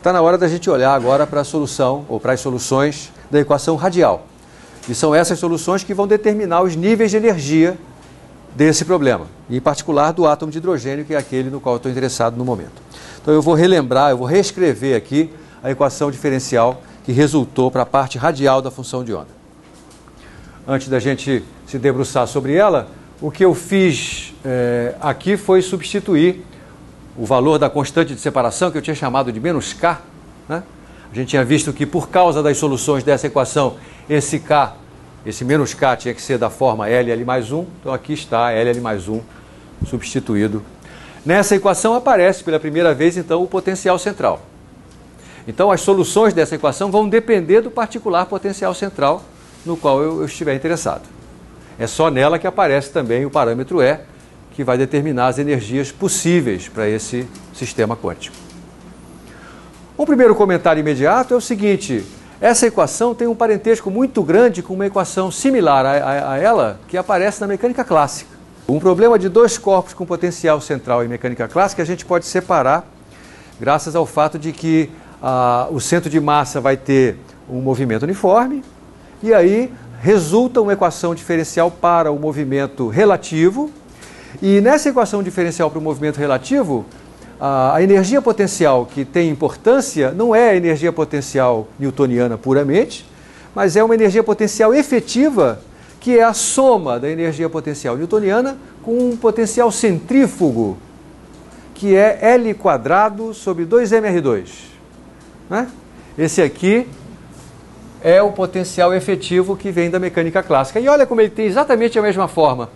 Está na hora da gente olhar agora para a solução, ou para as soluções da equação radial. E são essas soluções que vão determinar os níveis de energia desse problema, em particular do átomo de hidrogênio, que é aquele no qual estou interessado no momento. Então eu vou relembrar, eu vou reescrever aqui a equação diferencial que resultou para a parte radial da função de onda. Antes da gente se debruçar sobre ela, o que eu fiz é, aqui foi substituir o valor da constante de separação, que eu tinha chamado de menos K. Né? A gente tinha visto que por causa das soluções dessa equação, esse K, esse menos K tinha que ser da forma LL mais 1. Então aqui está LL mais 1 substituído. Nessa equação aparece pela primeira vez, então, o potencial central. Então as soluções dessa equação vão depender do particular potencial central no qual eu, eu estiver interessado. É só nela que aparece também o parâmetro E, que vai determinar as energias possíveis para esse sistema quântico. Um primeiro comentário imediato é o seguinte: essa equação tem um parentesco muito grande com uma equação similar a, a, a ela que aparece na mecânica clássica. Um problema de dois corpos com potencial central em mecânica clássica a gente pode separar graças ao fato de que ah, o centro de massa vai ter um movimento uniforme e aí resulta uma equação diferencial para o movimento relativo. E nessa equação diferencial para o movimento relativo, a energia potencial que tem importância não é a energia potencial newtoniana puramente, mas é uma energia potencial efetiva, que é a soma da energia potencial newtoniana com um potencial centrífugo, que é L quadrado sobre 2mr2. Né? Esse aqui é o potencial efetivo que vem da mecânica clássica. E olha como ele tem exatamente a mesma forma.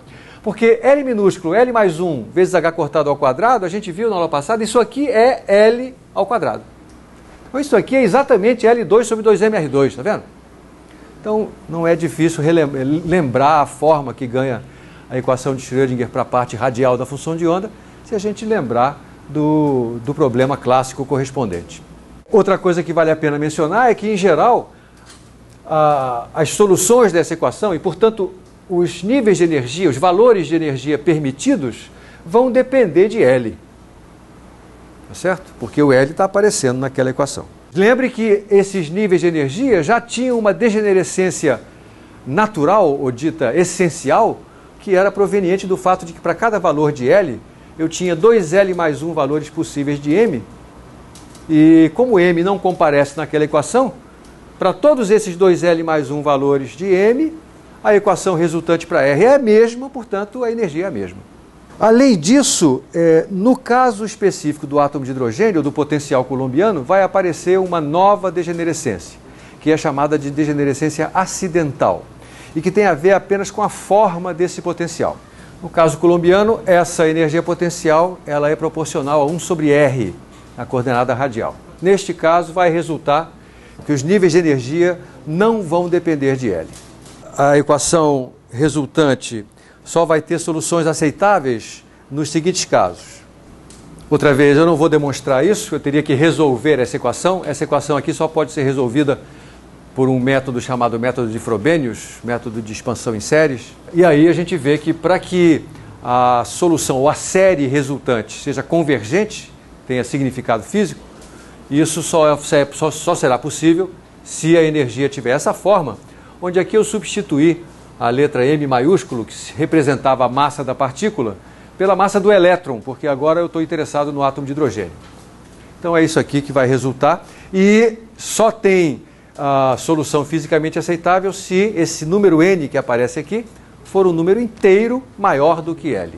Porque L minúsculo, L mais 1 vezes H cortado ao quadrado, a gente viu na aula passada, isso aqui é L ao quadrado. Então isso aqui é exatamente L2 sobre 2mR2, tá vendo? Então não é difícil lembrar a forma que ganha a equação de Schrödinger para a parte radial da função de onda, se a gente lembrar do, do problema clássico correspondente. Outra coisa que vale a pena mencionar é que, em geral, a, as soluções dessa equação e, portanto, os níveis de energia, os valores de energia permitidos, vão depender de L. Tá certo? Porque o L está aparecendo naquela equação. Lembre que esses níveis de energia já tinham uma degenerescência natural, ou dita essencial, que era proveniente do fato de que para cada valor de L, eu tinha 2L mais 1 valores possíveis de M, e como M não comparece naquela equação, para todos esses 2L mais 1 valores de M, a equação resultante para R é a mesma, portanto, a energia é a mesma. Além disso, é, no caso específico do átomo de hidrogênio, do potencial colombiano, vai aparecer uma nova degenerescência, que é chamada de degenerescência acidental, e que tem a ver apenas com a forma desse potencial. No caso colombiano, essa energia potencial ela é proporcional a 1 sobre R, a coordenada radial. Neste caso, vai resultar que os níveis de energia não vão depender de L. A equação resultante só vai ter soluções aceitáveis nos seguintes casos. Outra vez, eu não vou demonstrar isso, eu teria que resolver essa equação. Essa equação aqui só pode ser resolvida por um método chamado método de Frobenius, método de expansão em séries. E aí a gente vê que para que a solução ou a série resultante seja convergente, tenha significado físico, isso só, é, só, só será possível se a energia tiver essa forma, onde aqui eu substituir a letra M maiúsculo, que representava a massa da partícula, pela massa do elétron, porque agora eu estou interessado no átomo de hidrogênio. Então é isso aqui que vai resultar. E só tem a solução fisicamente aceitável se esse número n que aparece aqui for um número inteiro maior do que L.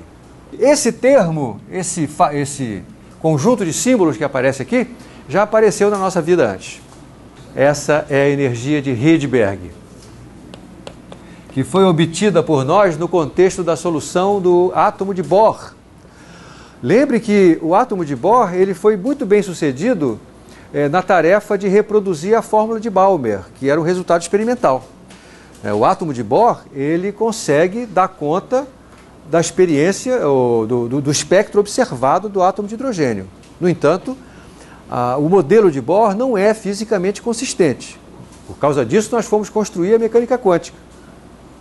Esse termo, esse, esse conjunto de símbolos que aparece aqui, já apareceu na nossa vida antes. Essa é a energia de Rydberg, que foi obtida por nós no contexto da solução do átomo de Bohr. Lembre que o átomo de Bohr ele foi muito bem sucedido é, na tarefa de reproduzir a fórmula de Balmer, que era um resultado experimental. É, o átomo de Bohr ele consegue dar conta da experiência, do, do, do espectro observado do átomo de hidrogênio. No entanto, ah, o modelo de Bohr não é fisicamente consistente. Por causa disso, nós fomos construir a mecânica quântica.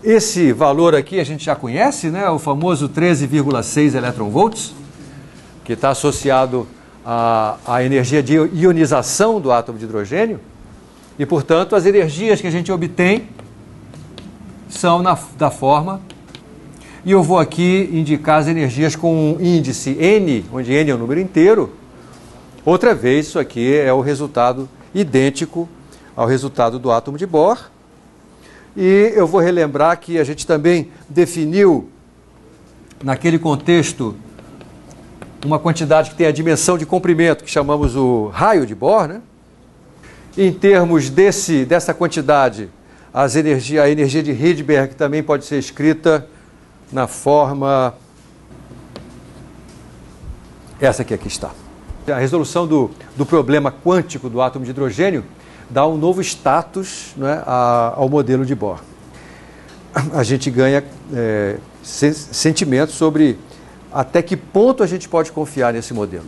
Esse valor aqui a gente já conhece, né? o famoso 13,6 eletronvolts, que está associado a, a energia de ionização do átomo de hidrogênio, e, portanto, as energias que a gente obtém são na, da forma. E eu vou aqui indicar as energias com um índice N, onde N é o número inteiro. Outra vez, isso aqui é o resultado idêntico ao resultado do átomo de Bohr. E eu vou relembrar que a gente também definiu, naquele contexto, uma quantidade que tem a dimensão de comprimento, que chamamos o raio de Bohr, né? Em termos desse, dessa quantidade, as energia, a energia de Rydberg também pode ser escrita na forma. Essa que aqui está. A resolução do, do problema quântico do átomo de hidrogênio dá um novo status né, ao modelo de Bohr. A gente ganha é, sentimentos sobre até que ponto a gente pode confiar nesse modelo.